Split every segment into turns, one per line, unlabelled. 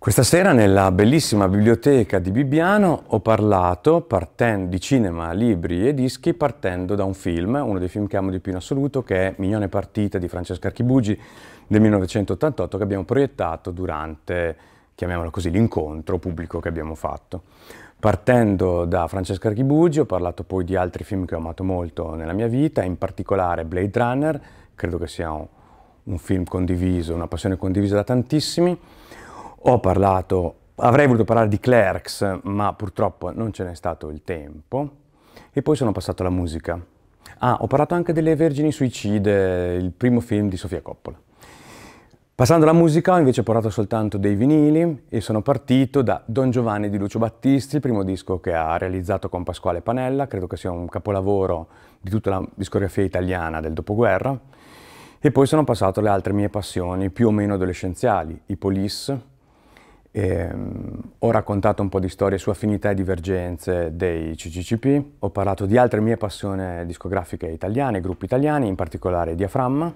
Questa sera nella bellissima biblioteca di Bibbiano ho parlato partendo, di cinema, libri e dischi partendo da un film, uno dei film che amo di più in assoluto, che è Mignone Partita di Francesca Archibugi del 1988 che abbiamo proiettato durante, chiamiamolo così, l'incontro pubblico che abbiamo fatto. Partendo da Francesca Archibugi ho parlato poi di altri film che ho amato molto nella mia vita, in particolare Blade Runner, credo che sia un, un film condiviso, una passione condivisa da tantissimi, ho parlato, avrei voluto parlare di Clerks, ma purtroppo non ce n'è stato il tempo. E poi sono passato alla musica. Ah, ho parlato anche delle Vergini Suicide, il primo film di Sofia Coppola. Passando alla musica ho invece portato soltanto dei vinili e sono partito da Don Giovanni di Lucio Battisti, il primo disco che ha realizzato con Pasquale Panella, credo che sia un capolavoro di tutta la discografia italiana del dopoguerra. E poi sono passato alle altre mie passioni più o meno adolescenziali, i Police, e, um, ho raccontato un po' di storie su affinità e divergenze dei CCCP, ho parlato di altre mie passioni discografiche italiane, gruppi italiani, in particolare Diaframma,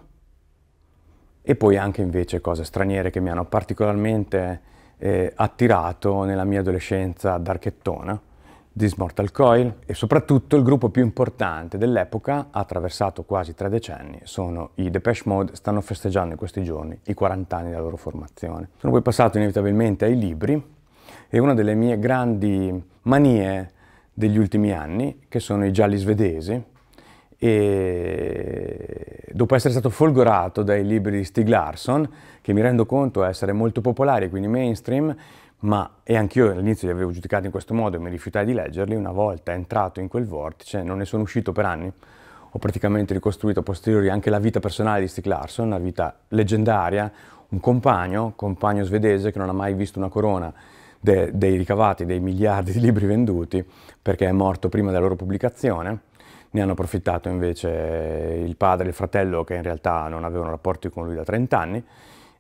e poi anche invece cose straniere che mi hanno particolarmente eh, attirato nella mia adolescenza d'archettona. This Mortal Coil e soprattutto il gruppo più importante dell'epoca, ha attraversato quasi tre decenni, sono i Depeche Mode, stanno festeggiando in questi giorni i 40 anni della loro formazione. Sono poi passato inevitabilmente ai libri e una delle mie grandi manie degli ultimi anni, che sono i gialli svedesi, e dopo essere stato folgorato dai libri di Stieg Larsson, che mi rendo conto essere molto popolari, quindi mainstream, ma e anch'io all'inizio li avevo giudicati in questo modo e mi rifiutai di leggerli, una volta entrato in quel vortice non ne sono uscito per anni, ho praticamente ricostruito a posteriori anche la vita personale di Stieg Larsson, una vita leggendaria, un compagno, compagno svedese che non ha mai visto una corona de, dei ricavati, dei miliardi di libri venduti, perché è morto prima della loro pubblicazione. Ne hanno approfittato invece il padre e il fratello che in realtà non avevano rapporti con lui da 30 anni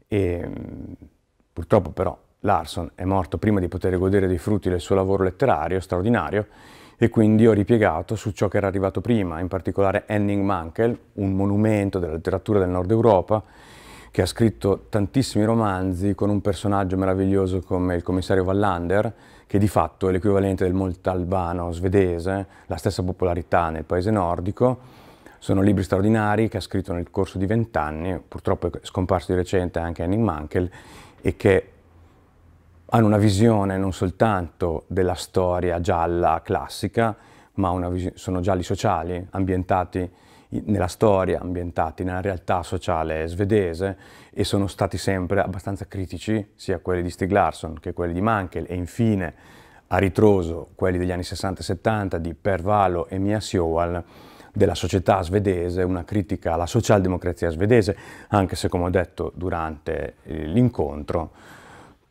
e purtroppo però Larson è morto prima di poter godere dei frutti del suo lavoro letterario straordinario e quindi ho ripiegato su ciò che era arrivato prima, in particolare Henning Mankell, un monumento della letteratura del nord Europa, che ha scritto tantissimi romanzi con un personaggio meraviglioso come il commissario Wallander, che di fatto è l'equivalente del Montalbano svedese, la stessa popolarità nel paese nordico. Sono libri straordinari che ha scritto nel corso di vent'anni, purtroppo è scomparso di recente anche Henning Mankell, e che hanno una visione non soltanto della storia gialla classica, ma sono gialli sociali, ambientati nella storia, ambientati nella realtà sociale svedese e sono stati sempre abbastanza critici, sia quelli di Stieg Larsson che quelli di Mankell e infine a ritroso quelli degli anni 60 e 70 di Per Valo e Mia Sjoal della società svedese, una critica alla socialdemocrazia svedese, anche se come ho detto durante l'incontro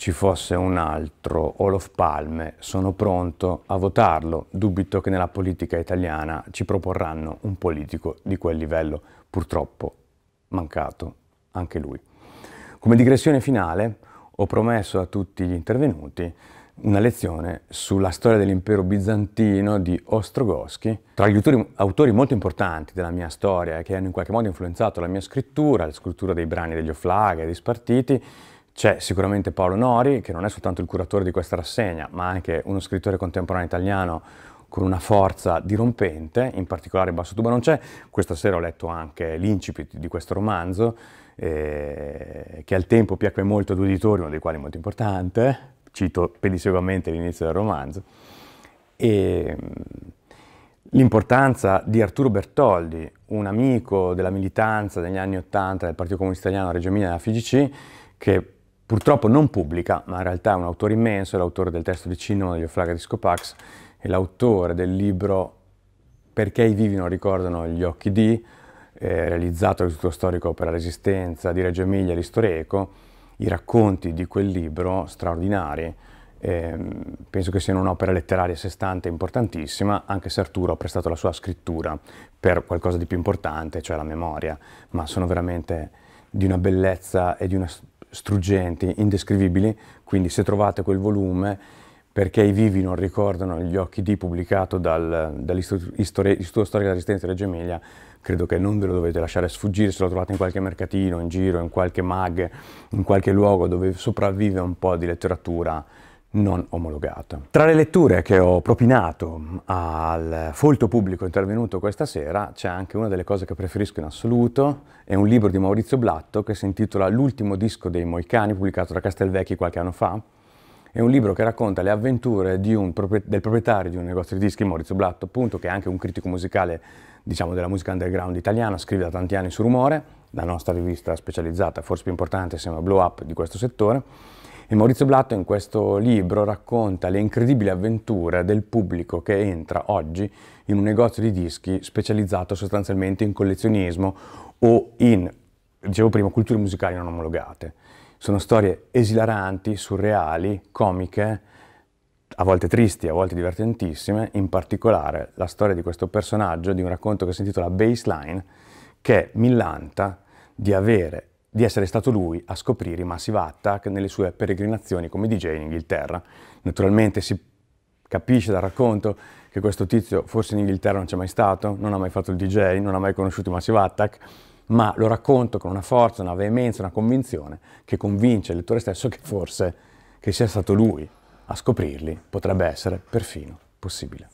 ci fosse un altro Olof Palme, sono pronto a votarlo. Dubito che nella politica italiana ci proporranno un politico di quel livello, purtroppo mancato anche lui. Come digressione finale ho promesso a tutti gli intervenuti una lezione sulla storia dell'impero bizantino di Ostrogoschi, tra gli autori, autori, molto importanti della mia storia che hanno in qualche modo influenzato la mia scrittura, la scrittura dei brani degli Oflaga e dei Spartiti, c'è sicuramente Paolo Nori, che non è soltanto il curatore di questa rassegna, ma anche uno scrittore contemporaneo italiano con una forza dirompente, in particolare Basso Tuba non c'è. Questa sera ho letto anche l'incipit di questo romanzo, eh, che al tempo piacque molto ad uditori, uno dei quali molto importante, cito pedissequamente l'inizio del romanzo. E, l'importanza di Arturo Bertoldi, un amico della militanza degli anni Ottanta del Partito Comunista Italiano a Reggio Emilia della FIGC, che Purtroppo non pubblica, ma in realtà è un autore immenso, è l'autore del testo di cinema degli Oflaga di Scopax, è l'autore del libro Perché i vivi non ricordano gli occhi di, eh, realizzato l'Istituto Storico per la Resistenza di Reggio Emilia di Storeco, i racconti di quel libro straordinari, eh, penso che siano un'opera letteraria a sé stante importantissima, anche se Arturo ha prestato la sua scrittura per qualcosa di più importante, cioè la memoria, ma sono veramente di una bellezza e di una struggenti, indescrivibili, quindi se trovate quel volume perché i vivi non ricordano gli occhi di pubblicato dal, dall'Istituto Storico della Resistenza di Reggio Emilia, credo che non ve lo dovete lasciare sfuggire se lo trovate in qualche mercatino, in giro, in qualche mag, in qualche luogo dove sopravvive un po' di letteratura non omologata. Tra le letture che ho propinato al folto pubblico intervenuto questa sera c'è anche una delle cose che preferisco in assoluto, è un libro di Maurizio Blatto che si intitola L'ultimo disco dei Moicani, pubblicato da Castelvecchi qualche anno fa. È un libro che racconta le avventure un, del proprietario di un negozio di dischi, Maurizio Blatto, appunto, che è anche un critico musicale diciamo, della musica underground italiana, scrive da tanti anni su Rumore, la nostra rivista specializzata, forse più importante, si chiama Blow Up di questo settore e Maurizio Blatto in questo libro racconta le incredibili avventure del pubblico che entra oggi in un negozio di dischi specializzato sostanzialmente in collezionismo o in, dicevo prima, culture musicali non omologate. Sono storie esilaranti, surreali, comiche, a volte tristi, a volte divertentissime, in particolare la storia di questo personaggio di un racconto che si intitola Baseline, che millanta di avere di essere stato lui a scoprire i Massive Attack nelle sue peregrinazioni come DJ in Inghilterra. Naturalmente si capisce dal racconto che questo tizio forse in Inghilterra non c'è mai stato, non ha mai fatto il DJ, non ha mai conosciuto i Massive Attack, ma lo racconto con una forza, una veemenza, una convinzione che convince il lettore stesso che forse che sia stato lui a scoprirli potrebbe essere perfino possibile.